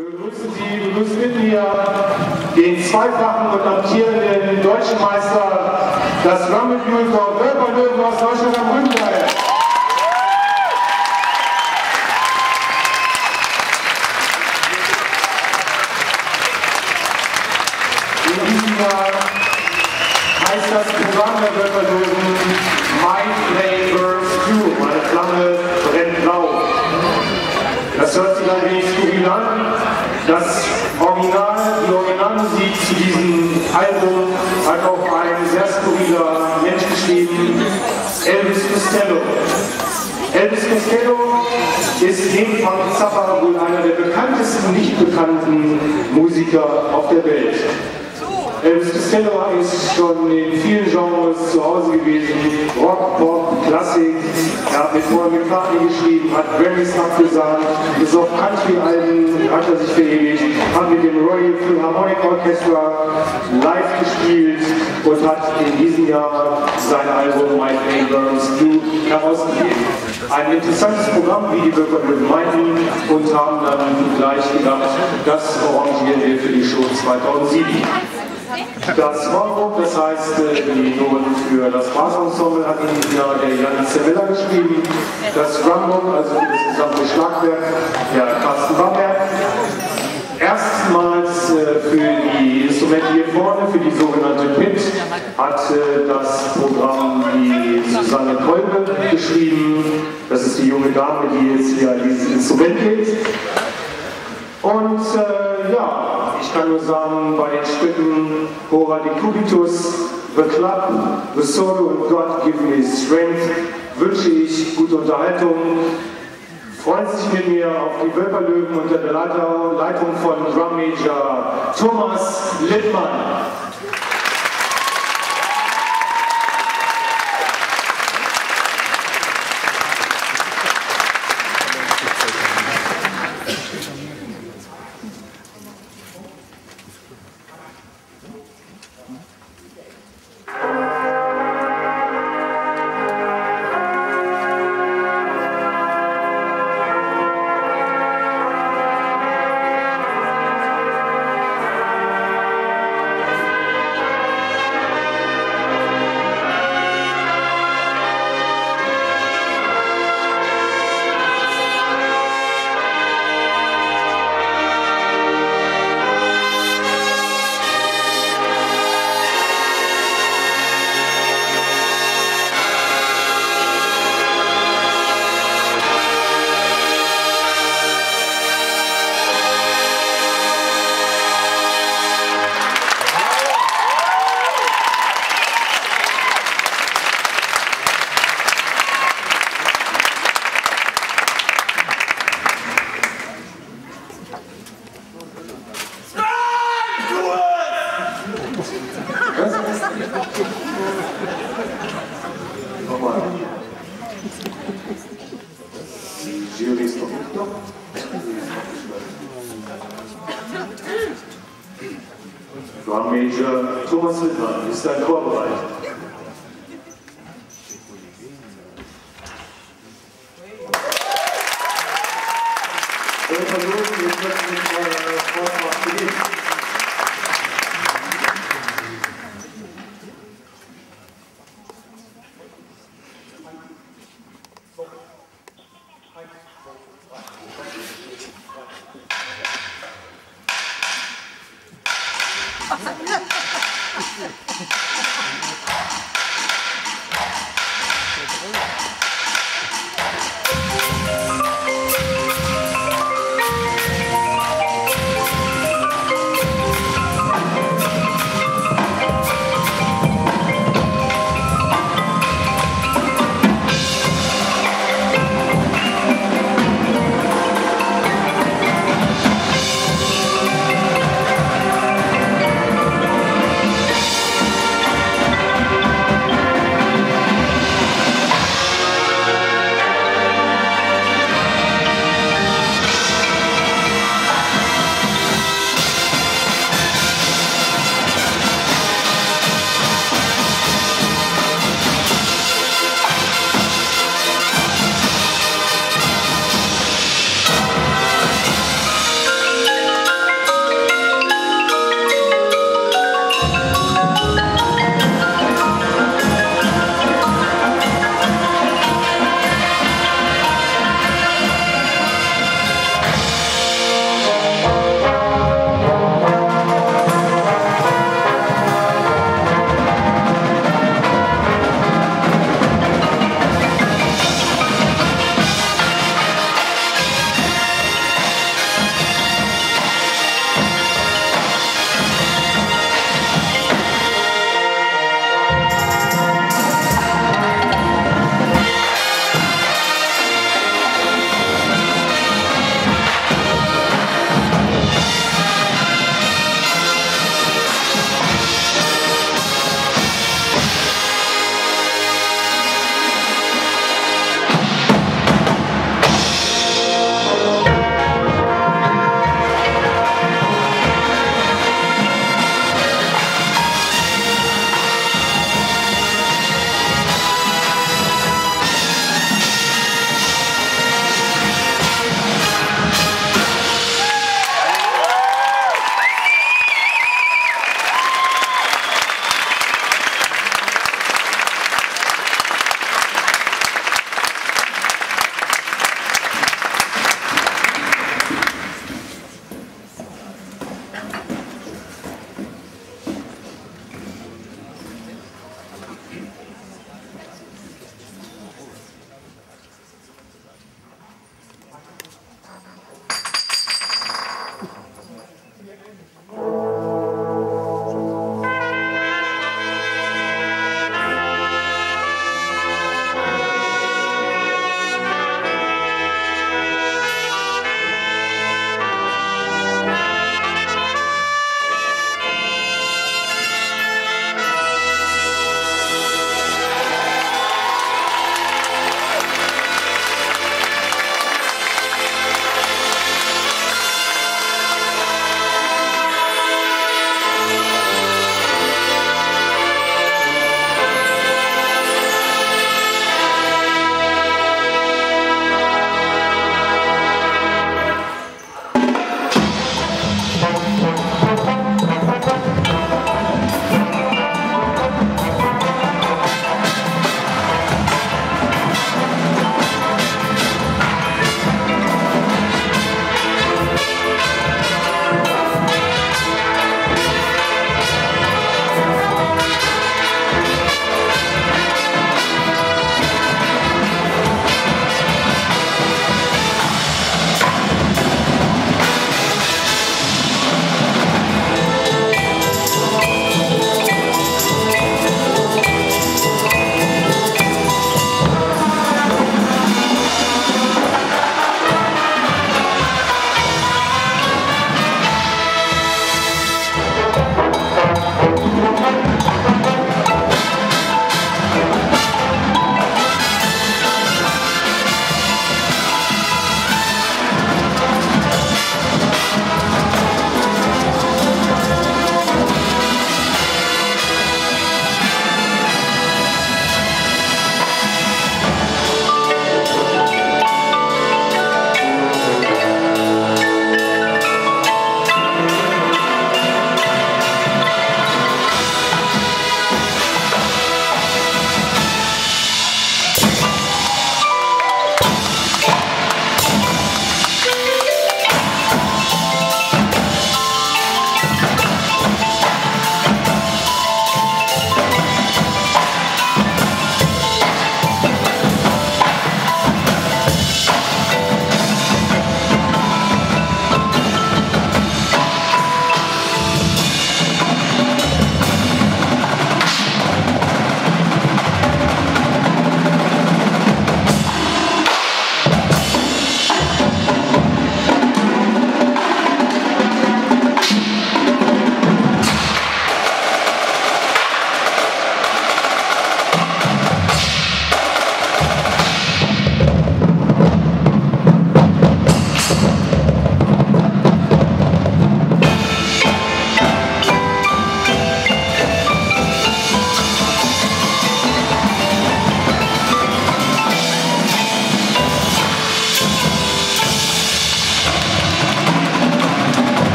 Begrüßen Sie, begrüßen mit mir den zweifachen und amtierenden deutschen Meister, das Rummelmühl von Wölperlöwen aus Deutschland am Rügenteil. Das Original, die Originalmusik zu diesem Album hat auch ein sehr skurriler Mensch geschrieben, Elvis Costello. Elvis Costello ist neben Frank Zappa wohl einer der bekanntesten, nicht bekannten Musiker auf der Welt. Elvis Costello ist schon in vielen Genres zu Hause gewesen. Rock, Pop, Klassik. Er hat mit Paul McCartney geschrieben, hat Grammys abgesagt, ist auf Country-Alben, hat er sich verewigt, hat mit dem Royal Philharmonic Orchestra live gespielt und hat in diesem Jahr sein Album My Flame Burns Blue herausgegeben. Ein interessantes Programm, wie die Bürger meinten, und haben dann gleich gedacht, das arrangieren wir für die Show 2007. Das Hornbuch, das heißt, äh, die Noten für das Blassensemble hat in diesem Jahr der Jan Zemella geschrieben. Das Drumbook, also für das gesamte Schlagwerk, der Carsten Bamberg. Erstmals äh, für die Instrumente hier vorne, für die sogenannte PIT, hat äh, das Programm die Susanne Kolbe geschrieben. Das ist die junge Dame, die jetzt hier an dieses Instrument geht. Und sagen, bei den Stücken Hora de Cubitus, The Club, The Solo und God Give Me Strength wünsche ich gute Unterhaltung. Freuen Sie sich mit mir auf die Wölperlöwen unter der Leitung von Drum Major Thomas Littmann. Drum Major Thomas Littmann ist dein Chor